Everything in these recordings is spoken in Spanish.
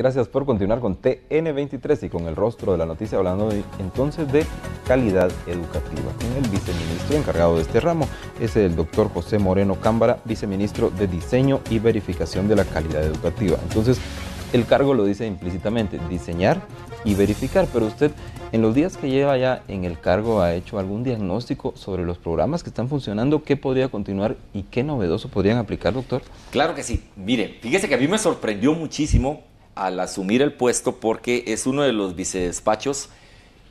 Gracias por continuar con TN23 y con el rostro de la noticia hablando entonces de calidad educativa. El viceministro encargado de este ramo es el doctor José Moreno Cámbara, viceministro de Diseño y Verificación de la Calidad Educativa. Entonces, el cargo lo dice implícitamente, diseñar y verificar, pero usted en los días que lleva ya en el cargo ha hecho algún diagnóstico sobre los programas que están funcionando, qué podría continuar y qué novedoso podrían aplicar, doctor. Claro que sí. Mire, fíjese que a mí me sorprendió muchísimo al asumir el puesto porque es uno de los vicedespachos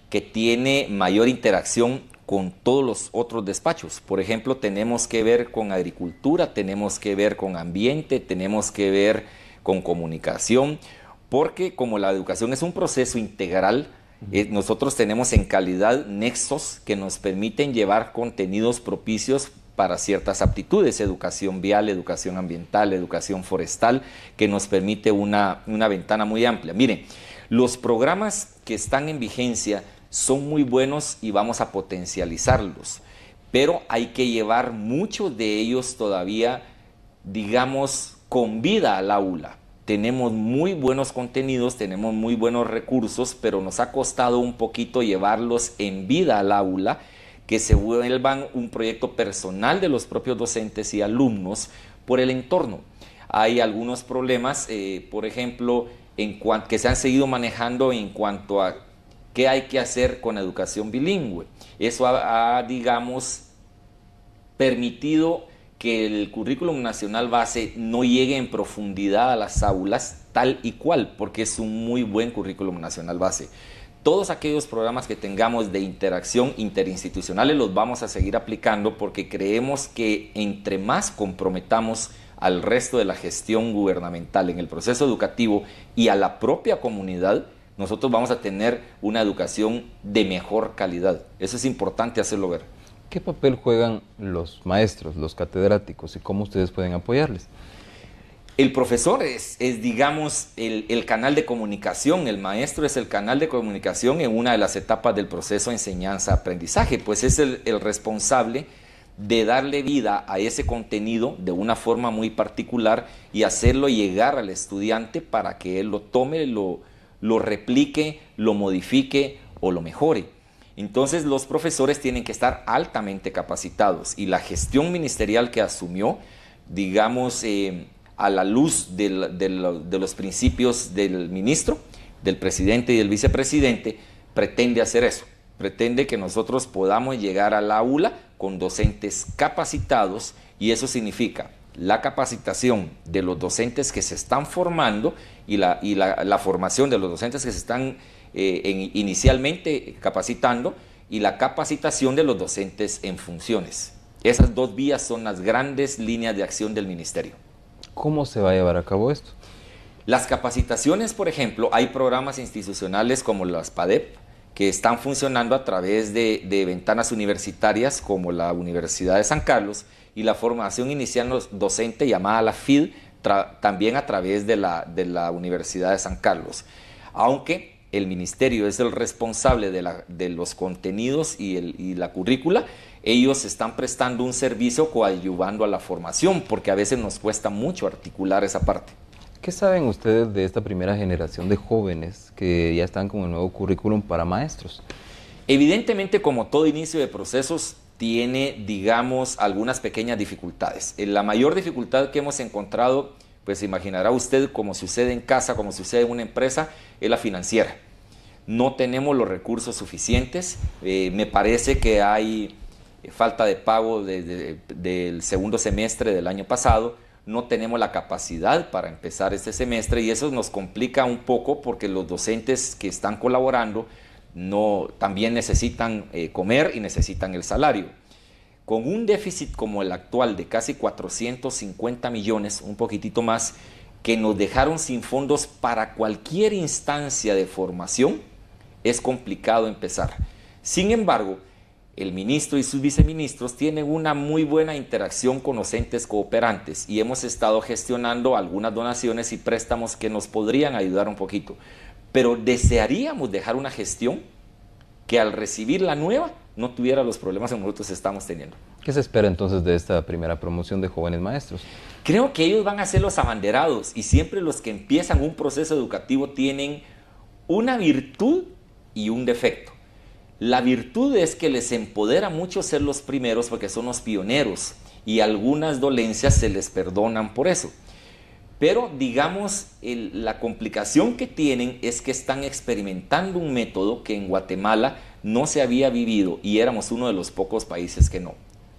que tiene mayor interacción con todos los otros despachos. Por ejemplo, tenemos que ver con agricultura, tenemos que ver con ambiente, tenemos que ver con comunicación, porque como la educación es un proceso integral, eh, nosotros tenemos en calidad nexos que nos permiten llevar contenidos propicios para ciertas aptitudes, educación vial, educación ambiental, educación forestal, que nos permite una, una ventana muy amplia. Miren, los programas que están en vigencia son muy buenos y vamos a potencializarlos, pero hay que llevar muchos de ellos todavía, digamos, con vida al aula. Tenemos muy buenos contenidos, tenemos muy buenos recursos, pero nos ha costado un poquito llevarlos en vida al aula que se vuelvan un proyecto personal de los propios docentes y alumnos por el entorno. Hay algunos problemas, eh, por ejemplo, en que se han seguido manejando en cuanto a qué hay que hacer con educación bilingüe. Eso ha, digamos, permitido que el currículum nacional base no llegue en profundidad a las aulas tal y cual, porque es un muy buen currículum nacional base. Todos aquellos programas que tengamos de interacción interinstitucionales los vamos a seguir aplicando porque creemos que entre más comprometamos al resto de la gestión gubernamental en el proceso educativo y a la propia comunidad, nosotros vamos a tener una educación de mejor calidad. Eso es importante hacerlo ver. ¿Qué papel juegan los maestros, los catedráticos y cómo ustedes pueden apoyarles? El profesor es, digamos, el, canal de comunicación, el maestro es el canal de comunicación en una de las etapas del proceso enseñanza-aprendizaje, pues es el, responsable de darle vida a ese contenido de una forma muy particular y hacerlo llegar al estudiante para que él lo tome, lo, lo replique, lo modifique o lo mejore. Entonces los profesores tienen que estar altamente capacitados y la gestión ministerial que asumió, digamos, eh, a la luz de, los principios del ministro, del presidente y del vicepresidente, pretende hacer eso. Pretende que nosotros podamos llegar al aula con docentes capacitados y eso significa la capacitación de los docentes que se están formando y la, la, formación de los docentes que se están eh, inicialmente capacitando y la capacitación de los docentes en funciones. Esas dos vías son las grandes líneas de acción del ministerio. ¿Cómo se va a llevar a cabo esto? Las capacitaciones, por ejemplo, hay programas institucionales como las PADEP que están funcionando a través de, ventanas universitarias como la Universidad de San Carlos y la formación inicial docente llamada la FID también a través de la, de la Universidad de San Carlos. Aunque el ministerio es el responsable de, la, de los contenidos y, el, y la currícula, ellos están prestando un servicio coadyuvando a la formación, porque a veces nos cuesta mucho articular esa parte. ¿Qué saben ustedes de esta primera generación de jóvenes que ya están con el nuevo currículum para maestros? Evidentemente, como todo inicio de procesos, tiene, digamos, algunas pequeñas dificultades. Eh, la mayor dificultad que hemos encontrado, pues imaginará usted, como sucede en casa, como sucede en una empresa, es la financiera. No tenemos los recursos suficientes. Eh, me parece que hay eh, falta de pago del segundo semestre del año pasado, no tenemos la capacidad para empezar este semestre y eso nos complica un poco porque los docentes que están colaborando no, también necesitan eh, comer y necesitan el salario. Con un déficit como el actual de casi 450 millones, un poquitito más, que nos dejaron sin fondos para cualquier instancia de formación, es complicado empezar. Sin embargo, el ministro y sus viceministros tienen una muy buena interacción con los entes cooperantes y hemos estado gestionando algunas donaciones y préstamos que nos podrían ayudar un poquito. Pero desearíamos dejar una gestión que al recibir la nueva no tuviera los problemas que nosotros estamos teniendo. ¿Qué se espera entonces de esta primera promoción de jóvenes maestros? Creo que ellos van a ser los abanderados y siempre los que empiezan un proceso educativo tienen una virtud y un defecto. La virtud es que les empodera mucho ser los primeros porque son los pioneros y algunas dolencias se les perdonan por eso. Pero digamos, la complicación que tienen es que están experimentando un método que en Guatemala no se había vivido y éramos uno de los pocos países que no.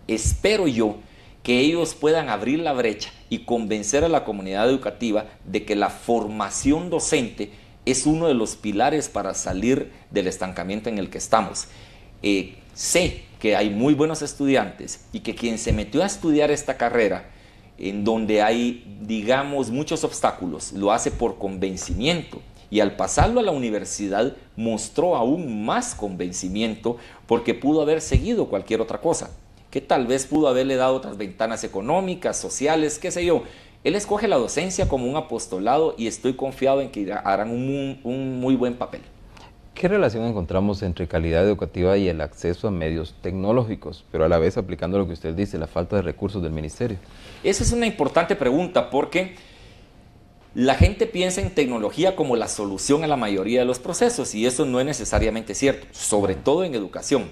Espero yo que ellos puedan abrir la brecha y convencer a la comunidad educativa de que la formación docente es uno de los pilares para salir del estancamiento en el que estamos. Eh, sé que hay muy buenos estudiantes y que quien se metió a estudiar esta carrera en donde hay, digamos, muchos obstáculos, lo hace por convencimiento. Y al pasarlo a la universidad mostró aún más convencimiento porque pudo haber seguido cualquier otra cosa, que tal vez pudo haberle dado otras ventanas económicas, sociales, qué sé yo. Él escoge la docencia como un apostolado y estoy confiado en que harán un, un muy buen papel. ¿Qué relación encontramos entre calidad educativa y el acceso a medios tecnológicos, pero a la vez aplicando lo que usted dice, la falta de recursos del ministerio? Esa es una importante pregunta porque la gente piensa en tecnología como la solución a la mayoría de los procesos y eso no es necesariamente cierto, sobre todo en educación.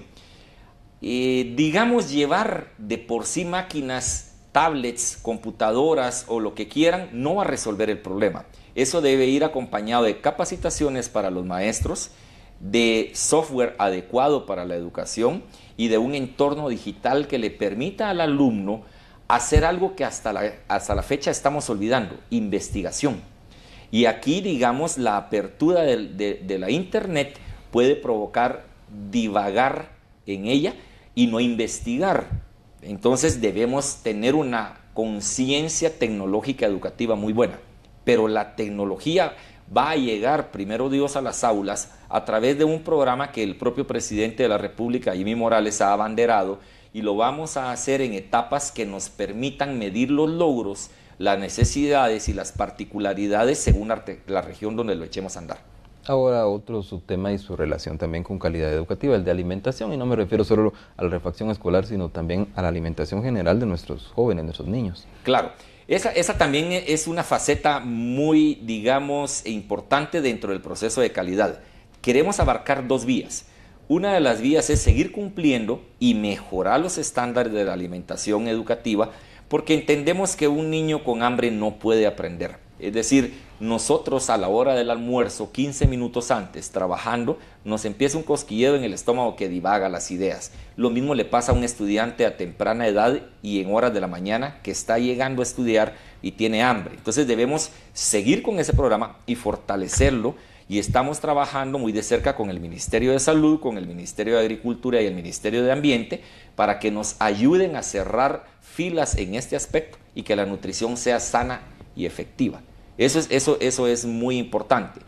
Eh, digamos, llevar de por sí máquinas, tablets, computadoras o lo que quieran no va a resolver el problema. Eso debe ir acompañado de capacitaciones para los maestros, de software adecuado para la educación y de un entorno digital que le permita al alumno hacer algo que hasta la, hasta la fecha estamos olvidando, investigación. Y aquí, digamos, la apertura de, de la Internet puede provocar divagar en ella y no investigar. Entonces debemos tener una conciencia tecnológica educativa muy buena. Pero la tecnología va a llegar, primero Dios, a las aulas a través de un programa que el propio presidente de la República, Jimmy Morales, ha abanderado y lo vamos a hacer en etapas que nos permitan medir los logros, las necesidades y las particularidades según la región donde lo echemos a andar. Ahora otro subtema y su relación también con calidad educativa, el de alimentación, y no me refiero solo a la refacción escolar, sino también a la alimentación general de nuestros jóvenes, de nuestros niños. Claro, esa, también es una faceta muy, digamos, importante dentro del proceso de calidad. Queremos abarcar dos vías. Una de las vías es seguir cumpliendo y mejorar los estándares de la alimentación educativa porque entendemos que un niño con hambre no puede aprender. Es decir, nosotros a la hora del almuerzo, 15 minutos antes, trabajando, nos empieza un cosquilleo en el estómago que divaga las ideas. Lo mismo le pasa a un estudiante a temprana edad y en horas de la mañana que está llegando a estudiar y tiene hambre. Entonces debemos seguir con ese programa y fortalecerlo y estamos trabajando muy de cerca con el Ministerio de Salud, con el Ministerio de Agricultura y el Ministerio de Ambiente para que nos ayuden a cerrar filas en este aspecto y que la nutrición sea sana y efectiva. Eso es, eso, eso es muy importante.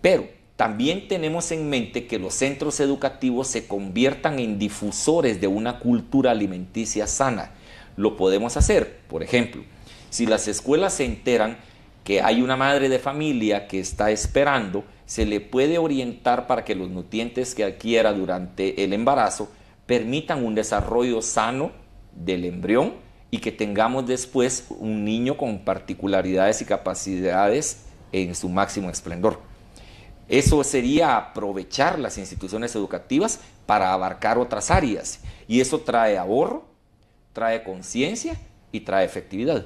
Pero también tenemos en mente que los centros educativos se conviertan en difusores de una cultura alimenticia sana. Lo podemos hacer, por ejemplo, si las escuelas se enteran que hay una madre de familia que está esperando, se le puede orientar para que los nutrientes que adquiera durante el embarazo permitan un desarrollo sano del embrión y que tengamos después un niño con particularidades y capacidades en su máximo esplendor. Eso sería aprovechar las instituciones educativas para abarcar otras áreas y eso trae ahorro, trae conciencia y trae efectividad.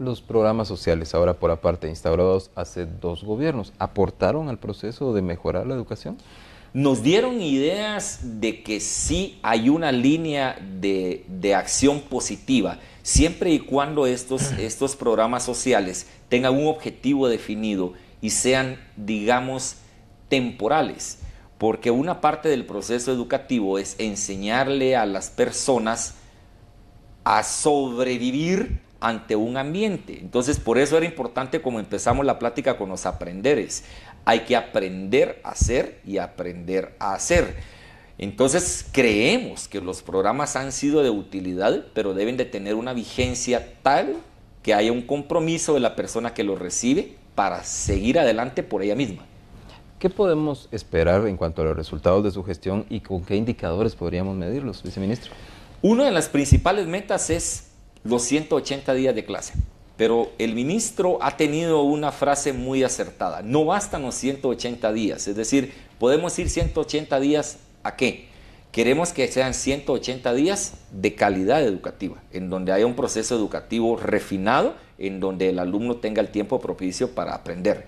Los programas sociales, ahora por aparte instaurados hace dos gobiernos, ¿aportaron al proceso de mejorar la educación? Nos dieron ideas de que sí hay una línea de, acción positiva, siempre y cuando estos, estos programas sociales tengan un objetivo definido y sean, digamos, temporales. Porque una parte del proceso educativo es enseñarle a las personas a sobrevivir ante un ambiente. Entonces, por eso era importante como empezamos la plática con los aprenderes. Hay que aprender a hacer y aprender a hacer. Entonces, creemos que los programas han sido de utilidad, pero deben de tener una vigencia tal que haya un compromiso de la persona que lo recibe para seguir adelante por ella misma. ¿Qué podemos esperar en cuanto a los resultados de su gestión y con qué indicadores podríamos medirlos, viceministro? Una de las principales metas es los 180 días de clase. Pero el ministro ha tenido una frase muy acertada. No bastan los 180 días. Es decir, podemos ir 180 días a qué? Queremos que sean 180 días de calidad educativa, en donde haya un proceso educativo refinado, en donde el alumno tenga el tiempo propicio para aprender.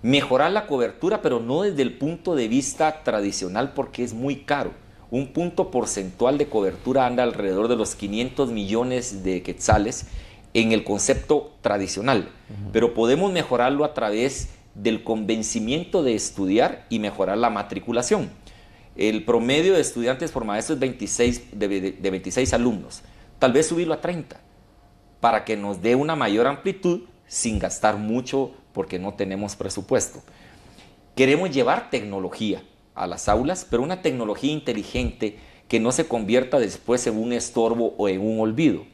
Mejorar la cobertura, pero no desde el punto de vista tradicional porque es muy caro. Un punto porcentual de cobertura anda alrededor de los 500 millones de quetzales en el concepto tradicional, pero podemos mejorarlo a través del convencimiento de estudiar y mejorar la matriculación. El promedio de estudiantes por maestro es 26, de, 26 alumnos. Tal vez subirlo a 30 para que nos dé una mayor amplitud sin gastar mucho porque no tenemos presupuesto. Queremos llevar tecnología a las aulas, pero una tecnología inteligente que no se convierta después en un estorbo o en un olvido.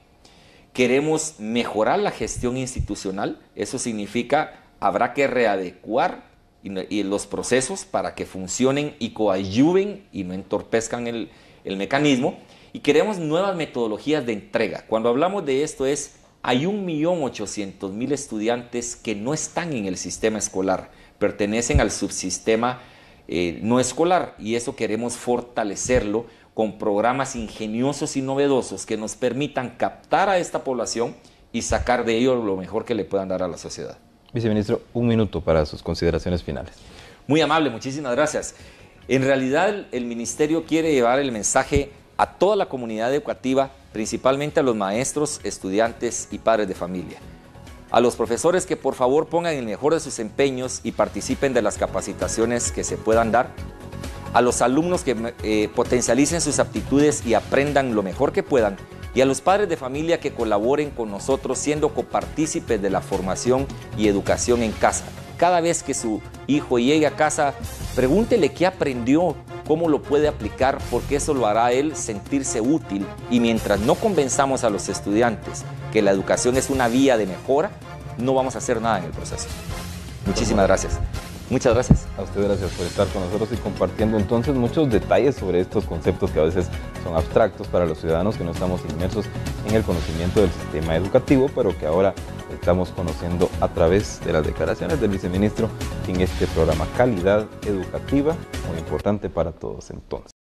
Queremos mejorar la gestión institucional, eso significa habrá que readecuar y, los procesos para que funcionen y coayuven y no entorpezcan el, el mecanismo. Y queremos nuevas metodologías de entrega. Cuando hablamos de esto es, hay 1.800.000 estudiantes que no están en el sistema escolar, pertenecen al subsistema eh, no escolar y eso queremos fortalecerlo con programas ingeniosos y novedosos que nos permitan captar a esta población y sacar de ello lo mejor que le puedan dar a la sociedad. Viceministro, un minuto para sus consideraciones finales. Muy amable, muchísimas gracias. En realidad el Ministerio quiere llevar el mensaje a toda la comunidad educativa, principalmente a los maestros, estudiantes y padres de familia. A los profesores que por favor pongan el mejor de sus empeños y participen de las capacitaciones que se puedan dar. A los alumnos que eh, potencialicen sus aptitudes y aprendan lo mejor que puedan y a los padres de familia que colaboren con nosotros siendo copartícipes de la formación y educación en casa. Cada vez que su hijo llegue a casa, pregúntele qué aprendió, cómo lo puede aplicar, porque eso lo hará a él sentirse útil. Y mientras no convenzamos a los estudiantes que la educación es una vía de mejora, no vamos a hacer nada en el proceso. Muchísimas gracias. Muchas gracias. A usted gracias por estar con nosotros y compartiendo entonces muchos detalles sobre estos conceptos que a veces son abstractos para los ciudadanos que no estamos inmersos en el conocimiento del sistema educativo, pero que ahora estamos conociendo a través de las declaraciones del viceministro en este programa Calidad Educativa, muy importante para todos entonces.